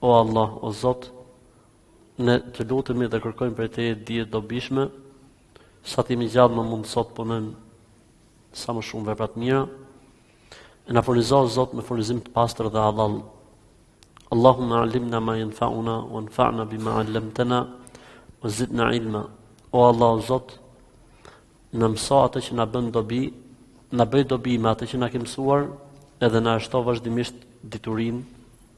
O Allah, o Zot, ne të lutemi dhe kërkojmë prej teje dije dobishme, sa t'jemi gjallë na mundëso t'punojmë sa më shumë vepra t'mira, e na furnizo o Zot me furnizim të pastër dhe halal. Allahumma alimna ma janfauna, uanfana bi ma alamtena, ua zidna ilma. O Allah, o Zot, na mëso atë që na bën dobi, na bëj dobi me atë që na ke mësuar, edhe na e shto vazhdimisht diturinë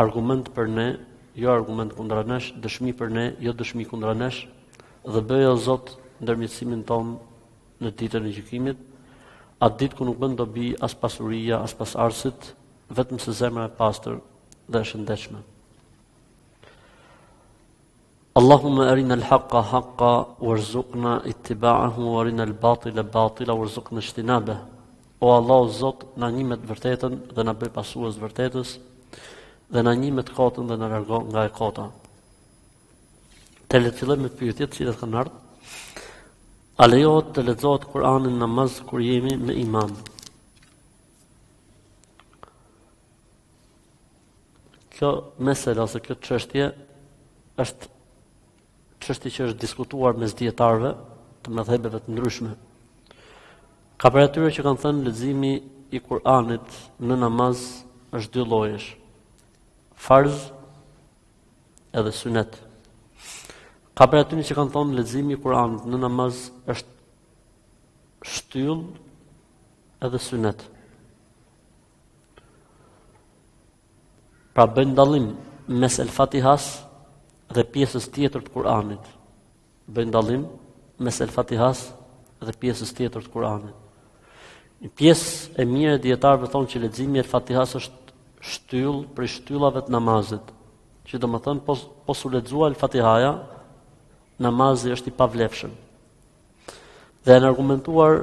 Argument për ne, jo argument kundra nesh, dëshmi për ne, jo dëshmi kundra nesh, dhe bëje o Zot ndërmjetësimin tonë në ditën e gjykimit, atë ditë ku nuk bën dobi as pasuria, as pasardhësit, vetëm se zemra e pastër dhe e shëndetshme. Allahumma arina al-haqqa haqqa warzuqna ittiba'ahu wa arina al-batila batila warzuqna ijtinaba. O Allah o Zot, na njih me të vërtetën dhe na bëj pasues të së vërtetës dhe na njih me të kotën dhe na largo nga e kota. E le të fillojmë me pyetjet të cilat kanë ardhur. A lejohet të lexohet Kur'ani në namaz kur jemi me imam? Kjo mesele ose kjo çështje është çështje që është diskutuar mes dijetarëve të medhhebeve të ndryshme. Ka prej atyre që kanë thënë leximi i Kur'anit në namaz është dy llojesh. Farz edhe sunet. Ka prej atyre që kanë thënë leximi i Kur'anit në namaz është shtyllë edhe sunet. Pra bëjnë dallim mes El Fatihas dhe pjesës tjetër të Kur'anit. Bëjnë dallim mes El Fatihas dhe pjesës tjetër të Kur'anit. Një pjesë e mirë e dijetarëve thonë që leximi i El Fatihas është shtyllë prej shtyllave të namazit. Që domethënë po s'u lexua El Fatihaja, namazi është i pavlefshëm. Dhe janë argumentuar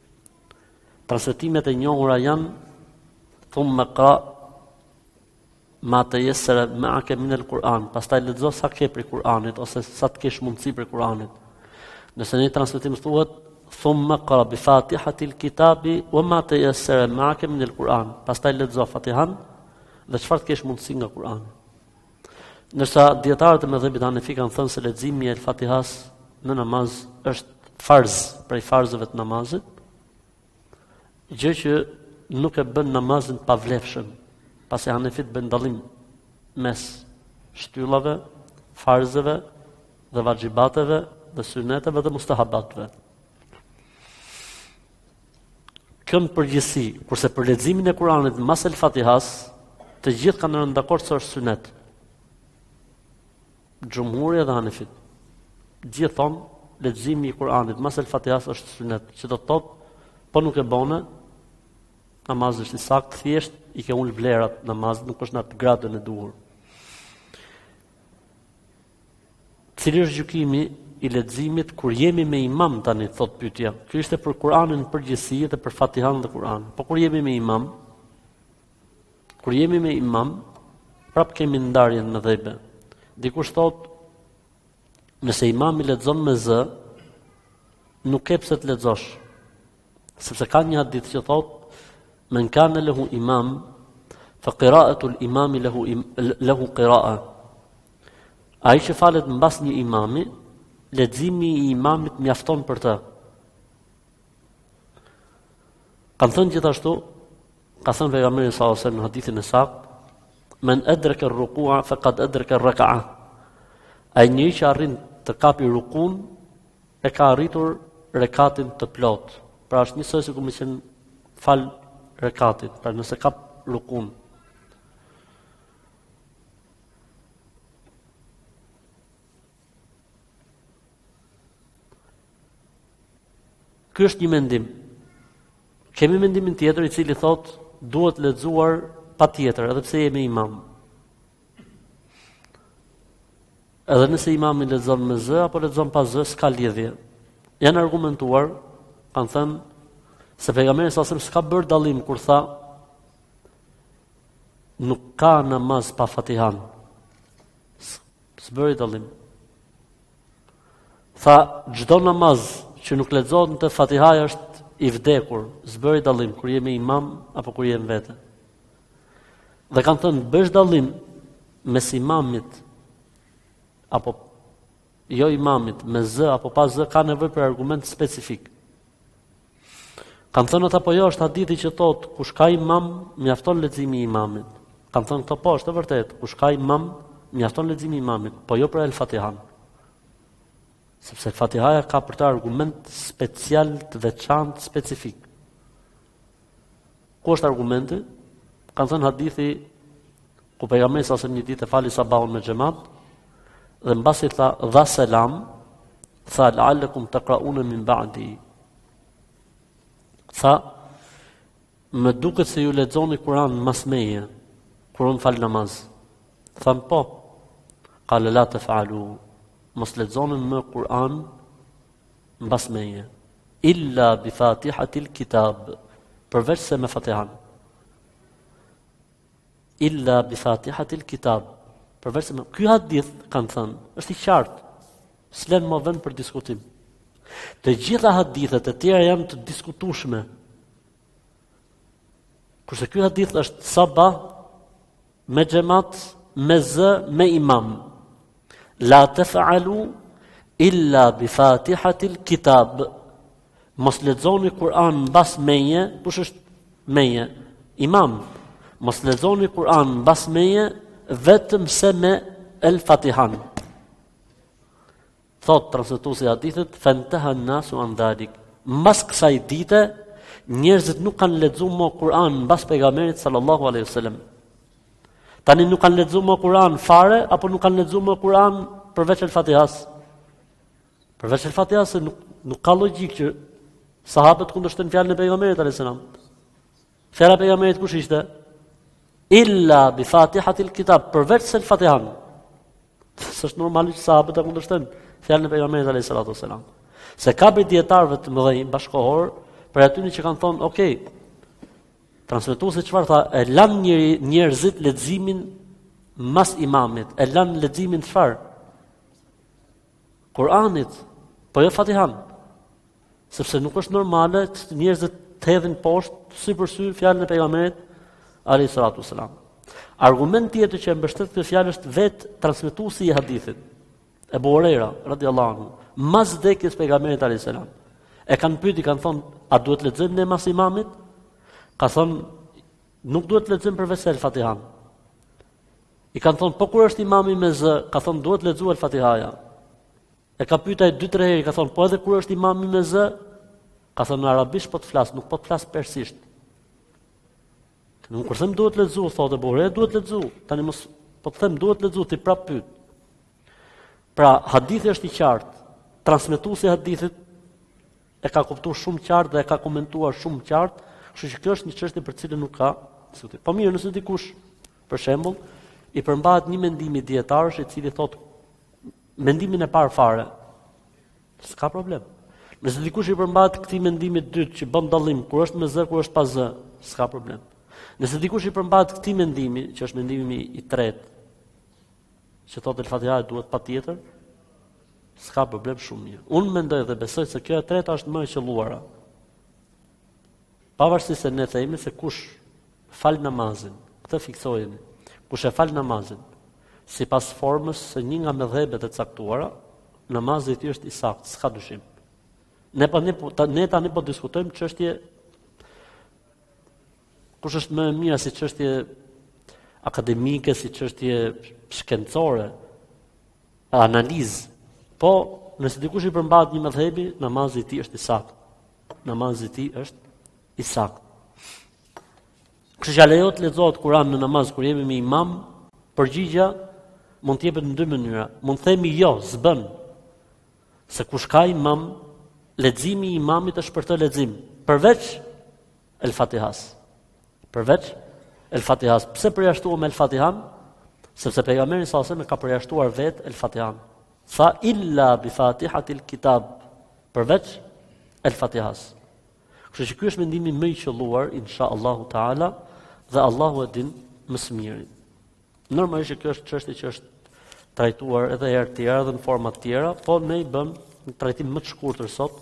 Transmetimet e njohura janë thumme ikra ma tejessere meake minel Kur'an, pastaj lexo sa ke prej Kur'anit, ose sa të kesh mundësi prej Kur'anit. Në një transmetim thuhet, thumme ikra bi fatihatil kitabi, ue ma tejessere meake minel Kur'an, pastaj lexo fatihan, dhe çfarë të kesh mundësi nga Kur'anit. Ndërsa dijetarët e medhhebit Hanefi kanë thënë se leximi i El Fatihas në namaz është farz prej farzeve të namazit, gjë që nuk e bën namazin t'pavlefshëm, pasi Hanefitë bëjnë dallim mes shtyllave, farzeve dhe vaxhibateve dhe syneteve dhe mustahabateve. Kjo në përgjithësi, kurse për leximin e Kuranit mbas El Fatihas, të gjithë kanë rënë dakord se është sunet. Xhumhuri edhe Hanefit. Gjithë thonë leximi i Kuranit mbas El Fatihas është sunet, që do të thotë po nuk e bëre namazi është i saktë, thjesht i ke ul vlerat namazit, nuk është në atë gradën e duhur. Cili është gjykimi i leximit kur jemi me imam tani thot pyetja. Kjo ishte për Kur'anin në përgjithësi dhe për Fatihan dhe Kur'an. Po kur jemi me imam? Kur jemi me imam, prap kemi ndarjen medhhebe. Dikush thot nëse imami lexon me zë, nuk ke pse të lexosh. Sepse ka një hadith që thot men kana lahu imam fa qira'atu al-imami lahu qira'a. Ai që falet mbas një imami, leximi i imamit mjafton për të. Kan thënë gjithashtu, ka thënë pejgamberi sallallahu alajhi wasallam në hadithin e saktë, "Men adraka ar-ruku'a faqad adraka ar-rak'a." Ai njeri që arrin të kapi rukun, e ka arritur rekatin të plot. Pra është njësoj sikur me qenë fal rekatin, pra nëse kap rukun. Ky është një mendim. Kemi mendimin tjetër i cili thotë duhet lexuar patjetër edhe pse jemi imam. Edhe nëse imami lexon me zë apo lexon pa zë, s'ka lidhje. Janë argumentuar, kanë thënë se pejgamberi sa sem s'ka bërë dallim kur tha Nuk ka namaz pa fatihan. S'bëri dallim. Tha, çdo namaz që nuk lexohet në të fatihaja është i vdekur. S'bëri dallim, kur jemi imam apo kur jemi vete. Dhe kanë thënë, bësh dallim mes imamit apo Jo imamit, me zë apo pa zë ka nevojë për argument specifik. Kanë thënë ata po jo është hadithi që thotë kush ka imam mjafton leximi i imamit. Kanë thënë këto po është e vërtetë, kush ka imam mjafton leximi i imamit, po jo për El Fatihan. Sepse El Fatihaja ka për të argument special të veçantë specifik. Ku është argumenti? Kanë thënë hadithi ku pejgamberi sa një ditë fali sabahun me xhamat dhe mbasi tha dha selam tha la'allakum taqra'una min ba'di. Tha më duket se ju lexoni Kur'an mas meje kur un fal namaz. Than po. Qala la taf'alu. Mos lexoni më Kur'an mbas meje, illa bi fatihatil kitab, përveç se me fatihan. Illa bi fatihatil kitab, përveç se me... Ky hadith, kanë thënë, është i qartë, s'len më vend për diskutim. Të gjitha hadithet e tjera janë të diskutushme. Kurse ky hadith është sabah Me xhemat, me zë, me imam. La taf'alu illa bi Fatihatil Kitab. Mos lexoni Kur'an mbas meje, kush është meje? Imam. Mos lexoni Kur'an mbas meje vetëm se me El Fatihan. Thotë transmetuesi i hadithit, "Fantaha an-nasu an dhalik." Mbas kësaj dite, njerëzit nuk kanë lexuar më Kur'an mbas pejgamberit sallallahu alaihi wasallam. Tani nuk kanë lexuar më Kur'an fare apo nuk kanë lexuar më Kur'an përveç al-Fatihas. Përveç al-Fatihas se nuk ka logjikë që sahabët kundërshtojnë fjalën e pejgamberit alaihi salam. Fjala e pejgamberit kush ishte? Illa bi Fatihatil Kitab, përveç se Fatihan. S'është normal që sahabët ta kundërshtojnë fjalën e pejgamberit alayhis salatu wasalam. Se ka prej dietarëve të mëdhenj bashkëkohorë, prej atyre që kanë thonë, "Ok, transmetuesi çfarë tha, e lan njerëzit leximin mas imamit, e lan leximin çfarë? Kur'anit, po jo Fatihan. Sepse nuk është normale që njerëzit të hedhin poshtë sy për sy fjalën e pejgamberit alayhi salatu wasalam. Argument tjetër që e mbështet këtë fjalë është vet transmetuesi i hadithit. Ebu Hurejra radhiyallahu anhu, mas vdekjes së pejgamberit alayhi salam. E kanë pyet, i kanë thonë, a duhet të lexojmë ne mas imamit? Ka thonë, nuk duhet të lexojmë përveç El Fatihan. I kanë thonë, po kur është imami me zë, ka thonë duhet të lexohet Fatihaja. E ka pyt ai dy tre herë, ka thonë, po edhe kur është imami me zë, ka thonë në arabisht po të flas, nuk po të flas persisht. Nuk kur them duhet lexu, thotë Ebu Hurejra, duhet lexu. Tani mos po të them duhet lexu ti prap pyet. Pra, hadithi është i qartë. Transmetuesi i hadithit e ka kuptuar shumë qartë dhe e ka komentuar shumë qartë, kështu që kjo është një çështje për cilën nuk ka diskutim. Po mirë, nëse dikush për shembull i përmbahet një mendimi dietarësh i cili thotë Mendimin e parë fare. S'ka problem. Nëse dikush i përmbahet këtij mendimi të dytë që bën dallim kur është me zë, kur është pa zë, s'ka problem. Nëse dikush i përmbahet këtij mendimi, që është mendimi i tretë, që thotë El Fatiha duhet patjetër, s'ka problem shumë mirë. Unë mendoj dhe besoj se kjo e treta është më e qëlluara. Pavarësisht se ne themi se kush fal namazin, këtë fiksojeni, kush e fal namazin sipas formës së një nga medhhebet e caktuara, namazi i tij është i saktë, s'ka dyshim. Ne po ne, po, ne tani po diskutojmë çështje kush është më e mira si çështje akademike, si çështje shkencore, analizë. Po, nëse dikush i përmbahet një medhhebi, namazi i tij është i saktë. namazi i tij është i saktë. Kështu që lejohet të lexohet Kur'an në namaz kur jemi me imam, përgjigja mund të jepet në dy mënyra. Mund të themi jo, s'bën. Se kush ka imam, leximi i imamit është për të lexim. Përveç El Fatihas. Përveç El Fatihas, pse përjashtuam El Fatihan? Sepse pejgamberi a.s. ka përjashtuar vetë El Fatihan. Tha illa bi Fatihatil Kitab. Përveç El Fatihas. Kështu që ky është mendimi më i qëlluar inshallahu taala dhe Allahu e din më së miri. Normalisht që kjo është çështje që është trajtuar edhe herë të tjera dhe në forma të tjera, po ne i bëmë një trajtim më të shkurtër sot.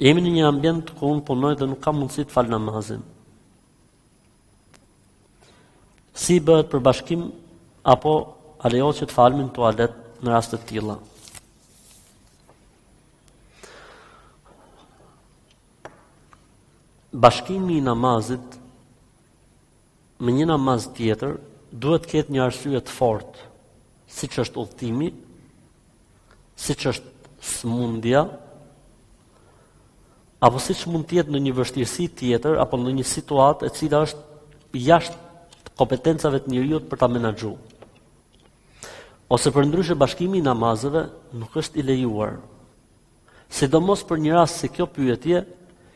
Jemi në një ambient ku unë punoj dhe nuk kam mundësi të fal namazin. Si i bëhet për bashkim apo a lejohet që të falim në tualet në raste të tilla? Bashkimi i namazit Me një namaz tjetër duhet të ketë një arsye të fortë, siç është udhëtimi, siç është smundja, apo siç mund të jetë ndonjë vështirësi tjetër apo ndonjë situatë e cila është jashtë kompetencave të njeriut për ta menaxhu. Ose përndryshe bashkimi i namazeve nuk është i lejuar. Sidomos për një rast si kjo pyetje,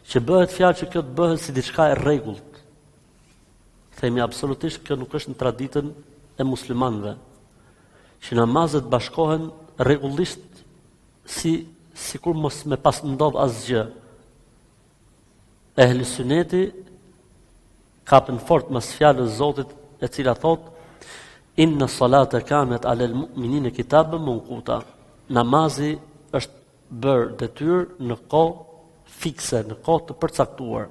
që bëhet fjalë që kjo të bëhet si diçka e rregullt, Themi absolutisht kjo nuk është në traditën e muslimanëve. Që namazet bashkohen rregullisht si sikur mos me pas ndodh asgjë. Ehli syneti kapen fort mas fjalës së Zotit e cila thotë Inna salata kanat ala al-mu'minina kitaban mawquta. Namazi është bërë detyrë në kohë fikse, në kohë të përcaktuar.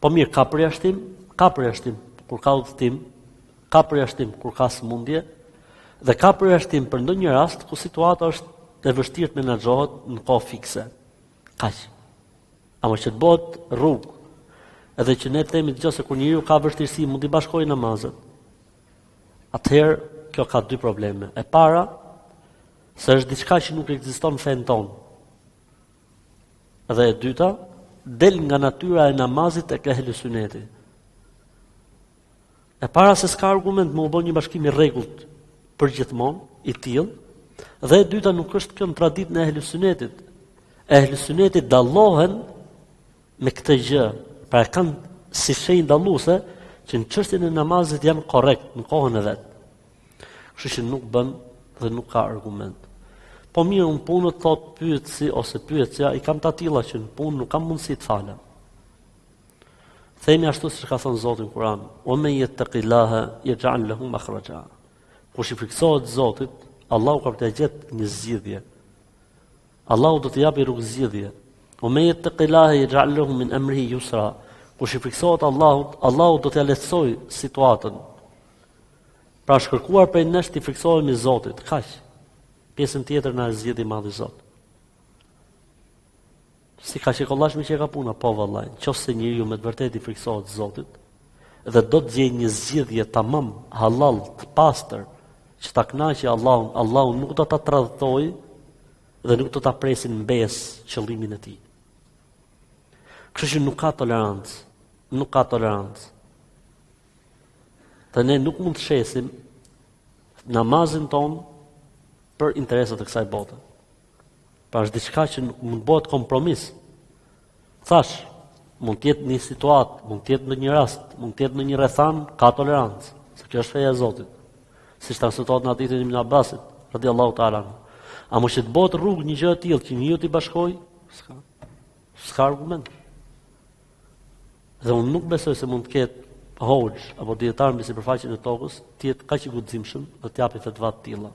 Po mirë, ka përjashtim, ka përjashtim kur ka udhëtim, ka përjashtim kur ka sëmundje dhe ka përjashtim për ndonjë rast ku situata është e vështirë të menaxhohet në kohë fikse. Kaq. Ama që të bëhet rrugë. Edhe që ne themi të gjithë se kur njeriu ka vështirësi, mund t'i bashkojë namazet. Atëherë kjo ka dy probleme. E para, Se është diçka që nuk ekziston në fenë tonë. Dhe e dyta, del nga natyra e namazit tek ehli suneti. E para se s'ka argument me u bo një bashkim i rregullt përgjithmonë i tillë, dhe e dyta nuk është kjo traditë e ehli sunetit. Ehli suneti dallohen me këtë gjë, pra e kanë si shenjë dalluese që në çështjen e namazit janë korrekt në kohën e vet. Kështu që nuk bën dhe nuk ka argument. Po mirë, unë punët, thotë pyetësi ose pyetësja, i kam të atilla që në punë nuk kam mundësi të falem. Themi ashtu si ka thonë Zoti n'Kuran, ue men jettekil-lahe jexh'al lehu mahraxha. Kush i friksohet Zotit, Allahu ka për t'ia gjetë një zgjidhje. Allahu do t'i japi rrugëzgjidhje. Ue men jettekil-lahe jexh'al lehu min emrihi jusra, kush i friksohet Allahut, Allahu do t'ia lehtësojë situatën. Pra është kërkuar prej nesh t'i friksohemi Zotit, kaq, pjesën tjetër na e zgjidh i madhi Zot. Si kaq e kollajshme qenka puna, po vëllaj, qoftë se njeriu me të vërtetë i friksohet Zotit, dhe do të gjejë një zgjidhje tamam halal të pastër që ta kënaqë Allahun, Allahu nuk do ta tradhtojë dhe nuk do ta presi n'besë qëllimin e tij. Kështu që nuk ka tolerancë, nuk ka tolerancë. Dhe ne nuk mund të shesim namazin tonë për interesat e kësaj bote. Pra s'është diçka që mund të bëhet kompromis. Thashë, mund të jetë ndonjë situatë, mund të jetë ndonjë rast, mund të jetë ndonjë rrethanë ka tolerancë, se kjo është feja e Zotit. Siç transmetohet në hadithin e Ibn Abbasit, radiallahu ta'ala. Ama që të bëhet rregull një gjë e tillë që njeriu t'i bashkojë? S'ka. S'ka argument. Dhe unë nuk besoj se mund të ketë hoxhë apo dijetar mbi sipërfaqen e tokës, të jetë kaq i guximshëm dhe të japë fetva të tilla.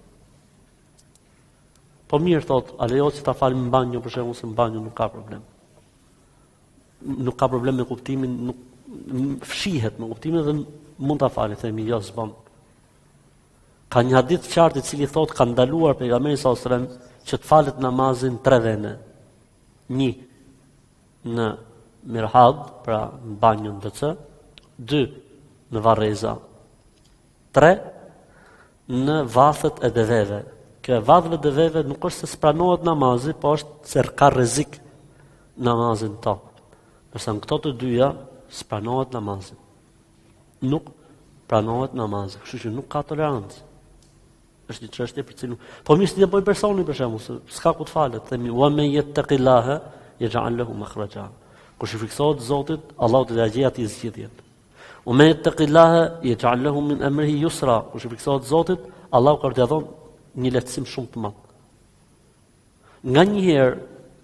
Po mirë thotë, a lejohet që ta falim në banjo për shembull se në banjo nuk ka problem. Nuk ka problem me kuptimin, nuk fshihet me kuptimin dhe mund ta falim, themi jo s'bën. Ka një hadith të qartë i cili thotë ka ndaluar pejgamberi sa osrem që të falet namazi n'tre vene. Një në mirhad, pra në banjo në WC, dy në varreza, Tre, në vathët e deveve. Kjo e vathëve e deveve nuk është se s'pranohet namazi, po është se ka rrezik namazi n'to. Ndërsa në këto të dyja s'pranohet namazi. Nuk pranohet namazi, kështu që nuk ka tolerancë. Është një çështje për të cilën po mirë si të bëjë personi për shembull, s'ka ku të falet, themi wa man yattaqillaha yaj'al lahu makhraja. Kush i friksohet Zotit, Allahu do t'i gjejë atij zgjidhje. Ue men jettekil-lahe jexh'al lehu min emrihi jusra, kush i frikësohet Zotit, Allahu ka për t'ia dhënë një lehtësim shumë të madh. Nganjëherë,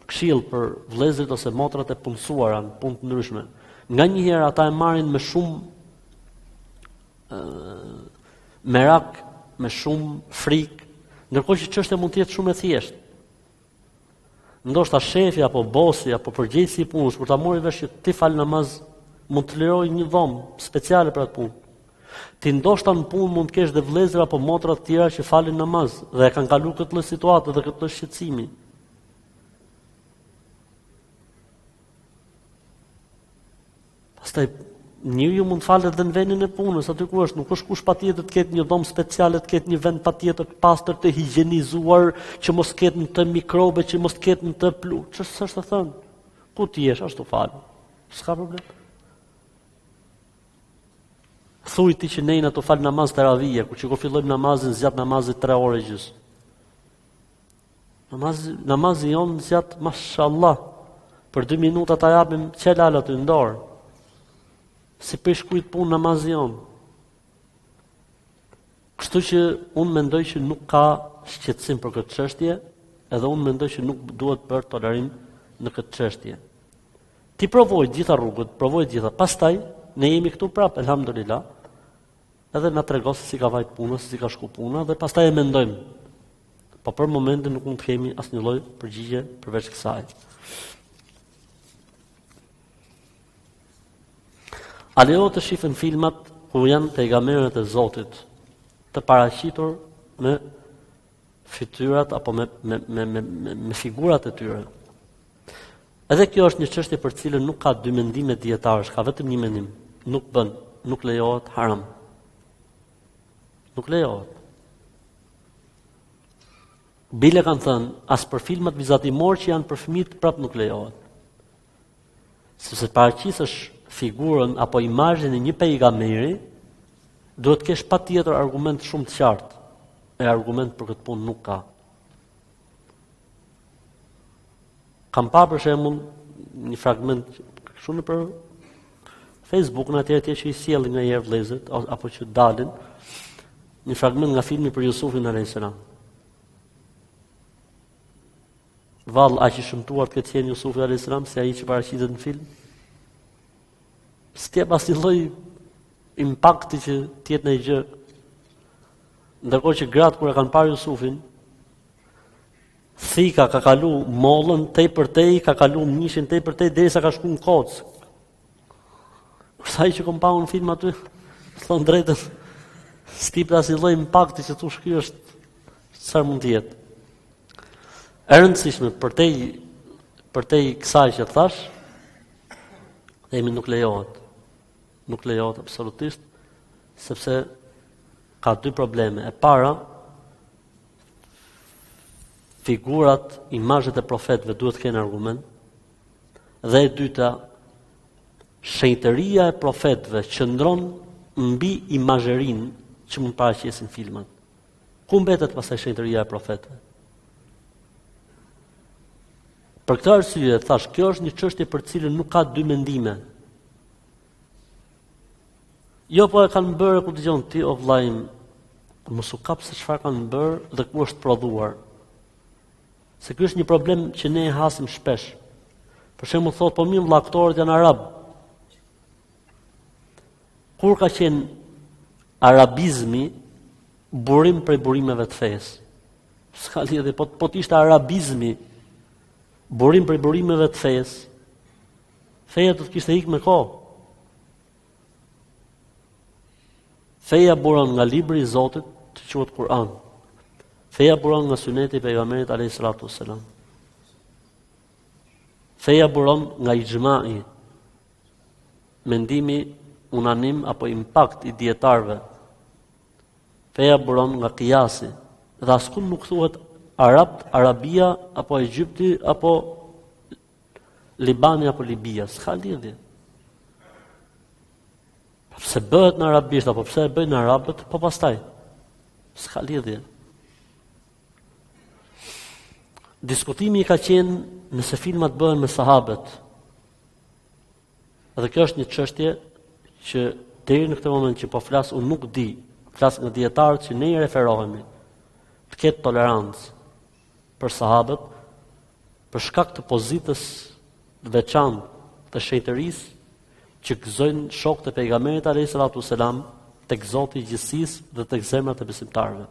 këshillë për vëllezërit ose motrat e punësuara në punë të ndryshme, nganjëherë ata e marrin me shumë merak, me shumë frikë, ndërkohë që çështja mund të jetë shumë e thjeshtë. Ndoshta shefi apo bosi apo përgjegjësi i punës kur ta marrë vesh që ti fal namaz mund të lirojë një dhomë speciale për atë punë. Ti ndoshta në punë mund të kesh dhe vëllezër apo motra të tjera që falin namaz dhe e kanë kaluar këtë lloj situate dhe këtë lloj shqetësimi. Pastaj njeriu mund të falet dhe në vendin e punës, aty ku është, nuk është kusht patjetër të ketë një dhomë speciale, të ketë një vend patjetër të pastër, të higjienizuar, që mos ketë në të mikrobe, që mos ketë në të pluhur. Ç'është s'është e thënë. Ku ti je ashtu falu. S'ka problem. Thuaj ti që ne jena tu falë namaz teravie, ku që kur fillojmë namazin, zgjat namazi tre orë e gjysë. Namaz, namazi jonë zgjat, mashallah, për dy minuta ta japim çelës aty n'dorë. S'i prish kujt punë namazi jonë. Kështu që unë mendoj që nuk ka shqetësim për këtë çështje, edhe unë mendoj që nuk duhet bërë tolerim në këtë çështje. Ti provoji të gjitha rrugët, provoji të gjitha, pastaj ne jemi këtu prapë, elhamdulillah, Edhe na trego se si ka vajt puna, se si ka shku puna dhe pastaj e mendojmë. Po për momentin nuk mund të kemi asnjë lloj përgjigje përveç kësaj. A lejohet të shifen filmat ku janë pejgamberët e Zotit të paraqitur me fytyrat apo me me me me, me figurat e tyre? Edhe kjo është një çështje për të cilën nuk ka dy mendime dietarësh, ka vetëm një mendim, nuk bën, nuk lejohet haram. Nuk lejohet. Bile kanë thënë, as për filmat vizatimor që janë për fëmijët prap nuk lejohet. Sepse të paraqisësh figurën apo imazhin e një pejgamberi, duhet të kesh patjetër argument shumë të qartë. E argument për këtë punë nuk ka. Kam pa për shembull një fragment kështu nëpër Facebook në atje atje që i sjellin nganjëherë vëllezërit, apo që dalin, një fragment nga filmi për Jusufin alejhi selam. Vallë, aq i shëmtuar të ketë qenë Jusufi alejhi selam, se ai që paraqitet në film, s'të jep asnjë lloj impakti që të jetë ndonjë gjë, ndërkohë që gratë kur e kanë parë Jusufin, Thika ka kalu mollën tej për tej, ka kalu mishin tej për tej, derisa ka shku në kocë. Kësaj që kom pa unë film aty, të thom drejtën, s'ti pra si loj impakti që tu shky është, sër mund tjetë. E rëndësishme, për tej, përtej kësaj që thash, dhe themi nuk lejohet. Nuk lejohet absolutisht, sepse ka dy probleme. E para, figurat, imazhet e profetëve duhet të kenë argument. Dhe e dyta, shenjtëria e profetëve qëndron mbi imazherinë që mund paraqesin filmat. Ku mbetet pastaj shenjtëria e profetëve? Për këtë arsye thashë, kjo është një çështje për cilën nuk ka dy mendime. Jo po e kanë bërë ku dëgjon ti o vllai im. Mos u kap se çfarë kanë bërë dhe ku është prodhuar. Se ky është një problem që ne e hasim shpesh. Për shembull thotë po mirë vlla aktorët janë arabë. Kur ka qenë arabizmi burim prej burimeve të fesë? S'ka lidhje, po, po të ishte arabizmi burim prej burimeve të fesë, Feja do të kishte ikë me kohë. Feja buron nga libri i Zotit, që quhet Kur'an. Feja buron nga suneti i pejgamberit alejhi salatu ue selam. Feja buron nga ixhma'i. Mendimi unanim apo impakt i dijetarëve. Feja buron nga kijasi. Dhe askund nuk thuhet Arab, Arabia apo Egjipti apo Libani apo Libia, s'ka lidhje. Pse bëhet në arabisht, apo pse e bëjnë arabët, po pastaj. S'ka lidhje. Diskutimi ka qenë nëse filmat bëhen me sahabët. Dhe kjo është një çështje që deri në këtë moment që po flas unë nuk di, flas nga dijetarët që ne i referohemi. Të ketë tolerancë. për sahabët, për shkak të pozitës të veçantë dhe shenjtërisë që gëzojnë shokët e pejgamberit alejhi salatu ue selam tek Zoti i gjithësisë dhe tek zemrat e besimtarëve.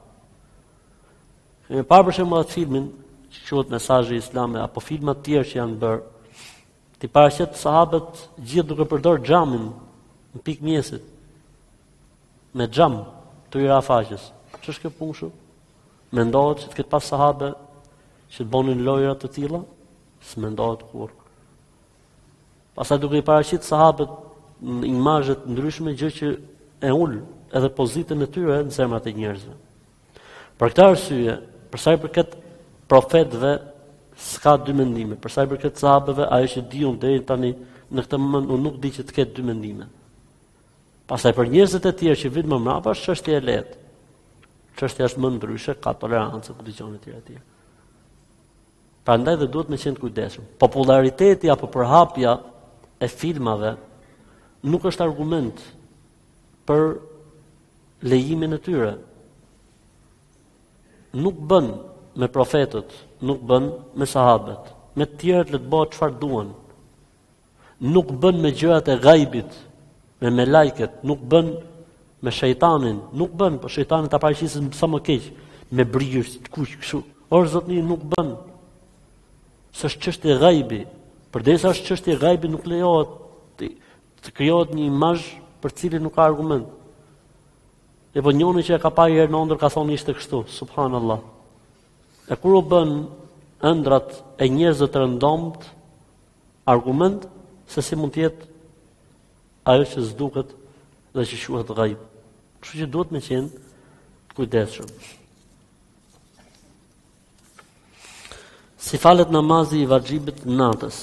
Keni parë për shembull atë filmin që quhet Mesazhi Islam apo filma të tjerë që janë bërë t'i paraqet sahabët gjithë duke përdor xhamin në pikë mëngjesit me xham të fytyra, faqes. Ç'është kjo punë? Mendohet që të ketë pas sahabë që bonin lojëra të tilla, s'mendohet kurrë. Pastaj duke i paraqit sahabët në imazhe të ndryshme gjë që e ul edhe pozitën e tyre në zemrat e njerëzve. Për këtë arsye, përsa i përket profetve, s'ka dy mendime. Përsa i përket sahabëve, ajo që di unë deri tani në këtë moment, unë nuk di që të ketë dy mendime. Pastaj për njerëzit e tjerë që vijnë më mbrapa është çështje e lehtë. Çështja është më ndryshe, ka tolerancë ku dëgjon të tjera të tjera. Prandaj dhe duhet me qenë të kujdesshëm. Popullariteti apo përhapja e filmave nuk është argument për lejimin e tyre. Nuk bën me profetët, nuk bën me sahabët. Me të tjerët le të bëhet çfarë duan. nuk bën me gjërat e gajbit, me melaiket, nuk bën me shejtanin, nuk bën, po shejtanin ta paraqisë më sa më keq, me brirë të kuq kështu. Or zotni nuk bën. Se është çështje e gajbi. Përderisa është çështje e gajbi nuk lejohet të, të krijohet një imazh për të cilin nuk ka argument. E po njëri që e ka parë një herë në ëndërr ka thonë ishte kështu, subhanallahu. E kur u bënë ëndrrat e njerëzve të rëndomtë, Argument se si mund të jetë ajo që s'duket dhe që quhet ghaib. Kështu që duhet me qenë të kujdesshëm. Si falet namazi i vaxhibit të natës?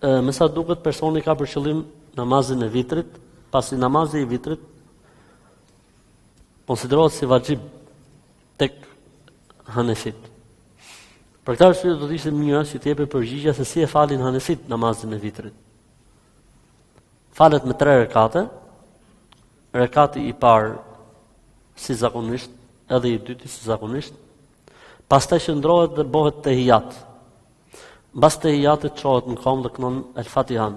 E, me sa duket personi ka për qëllim namazin e vitrit, pasi namazi i vitrit konsiderohet si vaxhib tek hanefitë. Për këtë arsye do të ishte mirë që të jepej përgjigjja se si e falin hanefitë namazin e vitrit. Falet me tre rekate, rekati i parë si zakonisht, edhe i dyti si zakonisht, pastaj qëndrohet dhe bohet tehijat, mbas tehijatit çohet në kom dhe këndon el fatihan,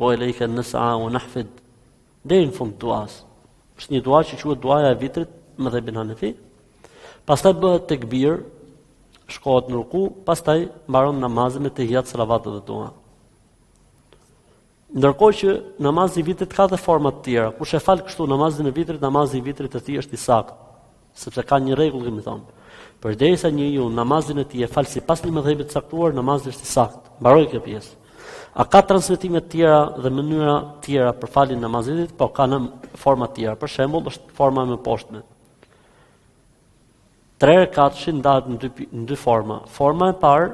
Ue ilejke nes'a ue nahfid, deri në fund duas. Është një dua që quhet duaja e vitrit, në medhhebin hanefi. Pastaj bëhet tekbir, shkohet në ruku, pastaj mbaron namazi me tehijat salavat dhe dua. Ndërkohë që namazi i vitrit ka dhe forma të tjera, kush e fal kështu namazin e vitrit, namazi i vitrit të tij është i saktë. sepse ka një rregull kemi thënë. Përderisa njeriu namazin e tij e fal sipas një medhhebi të caktuar, namazi është i saktë. Mbaroi kjo pjesë. A ka transmetime të tjera dhe mënyra të tjera për faljen e namazit? Po ka dhe forma të tjera. Për shembull, është forma e mëposhtme. Tre rekatshi ndahet në dy në dy forma. Forma e parë,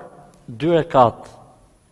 dy rekat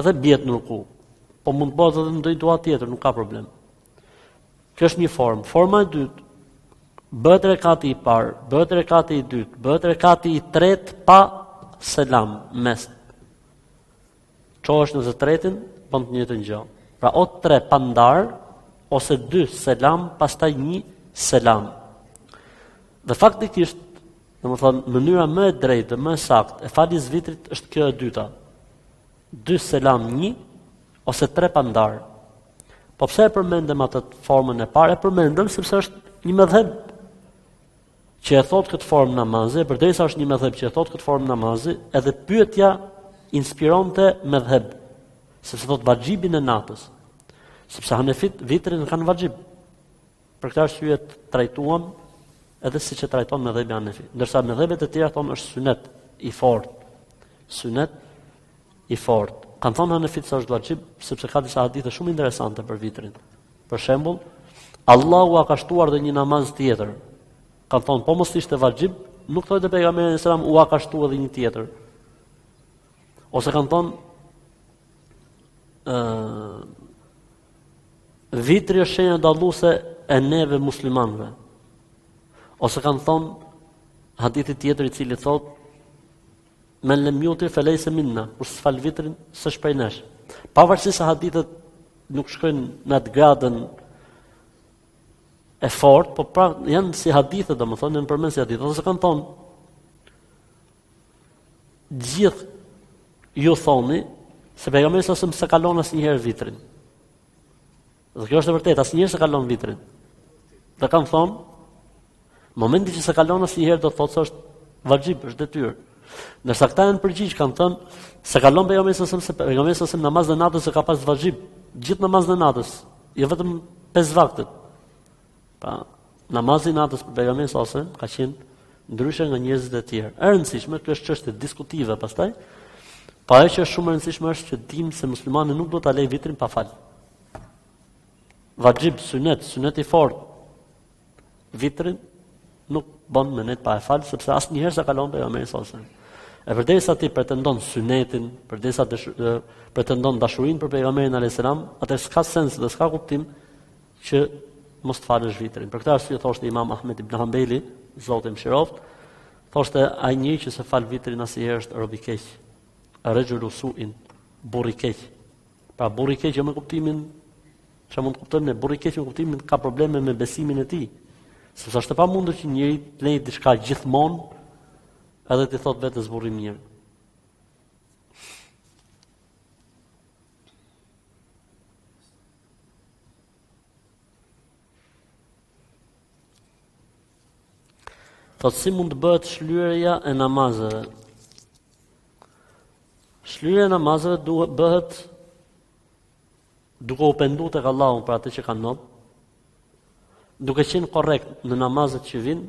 Edhe biet në ruku. Po mund të bëhet edhe në ndonjë dua tjetër, nuk ka problem. Kjo është një formë. Forma e dytë bëhet rekati i parë, bëhet rekati i dytë, bëhet rekati i tretë pa selam mes. Çohesh në të tretin, bën të njëjtën gjë. Pra o tre pa ndar ose dy selam, pastaj një selam. Dhe faktikisht Domethënë, mënyra më e drejtë dhe më e saktë e faljes vitrit është kjo e dyta. Dy selam një, ose tre pa ndarë. Po pse e përmendem atë formën e parë? E përmendem sepse është një medhheb që e thotë këtë formë namazi, e përderisa është një medhheb që e thotë këtë formë namazi, edhe pyetja inspironte medhheb, sepse thotë vaxhibin e natës. Sepse hanefit vitrin e kanë vaxhib. Për këtë arsye e trajtuam edhe siç e trajton medhhebi hanefi. Ndërsa medhhebet e tjera thonë është synet i fort. Synet i fort. Kanë thonë hanefit se është vaxhib, sepse ka disa hadithe shumë interesante për vitrin. Për shembull, Allahu ua ka shtuar dhe një namaz tjetër. Kanë thonë, po mos të ishte vaxhib, nuk thoshte pejgamberi alejhi selam ua ka shtuar dhe një tjetër. Ose kanë thonë, ë Vitri është shenja dalluese e neve muslimanëve. Ose kanë thonë hadithi tjetër i cili thotë men lem jutir felejse minna, kush s'fal vitrin s'është prej nesh. Pavarësisht se hadithet nuk shkojnë në atë gradën e fort, po pra janë si hadithe, domethënë, janë përmend si hadithe, ose kanë thonë, Gjithë ju thoni se pejgamberi alejhi selam s'e ka lënë asnjëherë vitrin. Dhe kjo është e vërtet, asnjëherë s'e ka lënë vitrin. Dhe kanë thonë, momenti që s'e ka lënë asnjëherë do të thotë se është vaxhib, është detyrë. Ndërsa këta janë përgjigj, kanë thonë, s'e ka lënë pejgamberi alejhi selam, se pejgamberi alejhi selam namazin e natës e ka pas vaxhib, gjithë namazin e natës, jo vetëm 5 vaktet. Pra, namazi i natës për pejgamberin sallallahu alajhi wasallam ka qenë ndryshe nga njerëzit e tjerë. E rëndësishme, kjo është çështje diskutive pastaj. Po ajo që është shumë e rëndësishme është që të dimë se muslimani nuk duhet ta lejë vitrin pa fal. Vaxhib sunet, sunet i fortë. Vitrin nuk bën me ndejt pa e fal sepse asnjëherë s'e ka lënë pejgamberi sallallahu alajhi wasallam. E përderisa ti pretendon sunetin, përderisa dëshu, pretendon dashurinë për pejgamberin alejhi selam, atëherë s'ka sens dhe s'ka kuptim që mos të falësh vitrin. Për këtë arsye thoshte Imam Ahmed ibn Hanbali, Zoti i mëshiroftë, thoshte ai njeri që s'e fal vitrin asnjëherë është rob i keq. Rajulu su'in, burr i keq. Pra burr i keq jo me kuptimin që mund të kuptojmë ne burr i keq me kuptimin ka probleme me besimin e tij. Sepse është e pamundur që njeri të lërë diçka gjithmonë edhe t'i thotë vetes burrë i mirë. Thotë si mund të bëhet shlyerja e namazeve? Shlyerja e namazeve duhet bëhet duke u penduar tek Allahu për atë që ka ndodhur, duke qenë korrekt në namazet që vinë,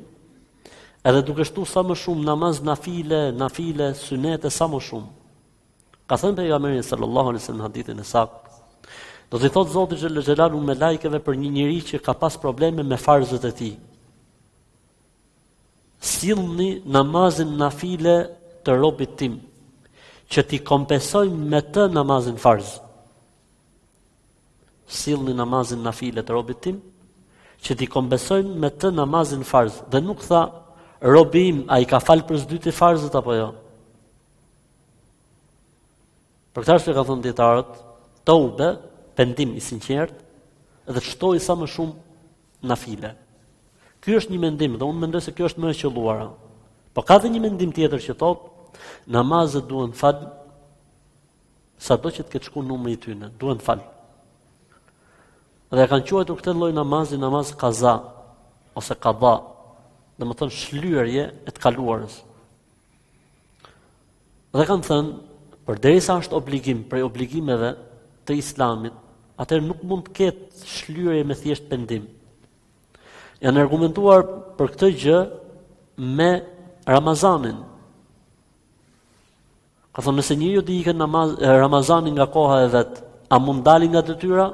edhe duke shtu sa më shumë namaz nafile, nafile, sunete sa më shumë. Ka thënë pejgamberi sallallahu alaihi wasallam në hadithin e saktë, do t'i thotë Zoti xhel-le xhelaluhu melaikeve për një njeri që ka pas probleme me farzet e tij. Sillni namazin nafile të robit tim që t'i kompensoj me të namazin farz. Sillni namazin nafile të robit tim që t'i kompensojmë me të namazin farz dhe nuk tha robi im a i ka fal për së dyti farzet apo jo. Për këtë arsye kanë thënë dijetarët, teube, pendim i sinqertë dhe të shtojë sa më shumë nafile. Ky është një mendim dhe unë mendoj se kjo është më e qëlluara. Po ka dhe një mendim tjetër që thotë, namazet duhen fal sado që të ketë shku numri i tyne, duhen fal. Dhe e kanë quajtur këtë lloj namazi namaz kaza ose kada, domethënë shlyerje e të kaluarës. Dhe kanë thënë, përderisa është obligim prej obligimeve të islamit, atëherë nuk mund të ketë shlyerje me thjesht pendim. Janë argumentuar për këtë gjë me Ramazanin. Kanë thënë, nëse njeriut i ikën Ramazani nga koha e vet, a mund dali nga detyra?